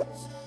Yes.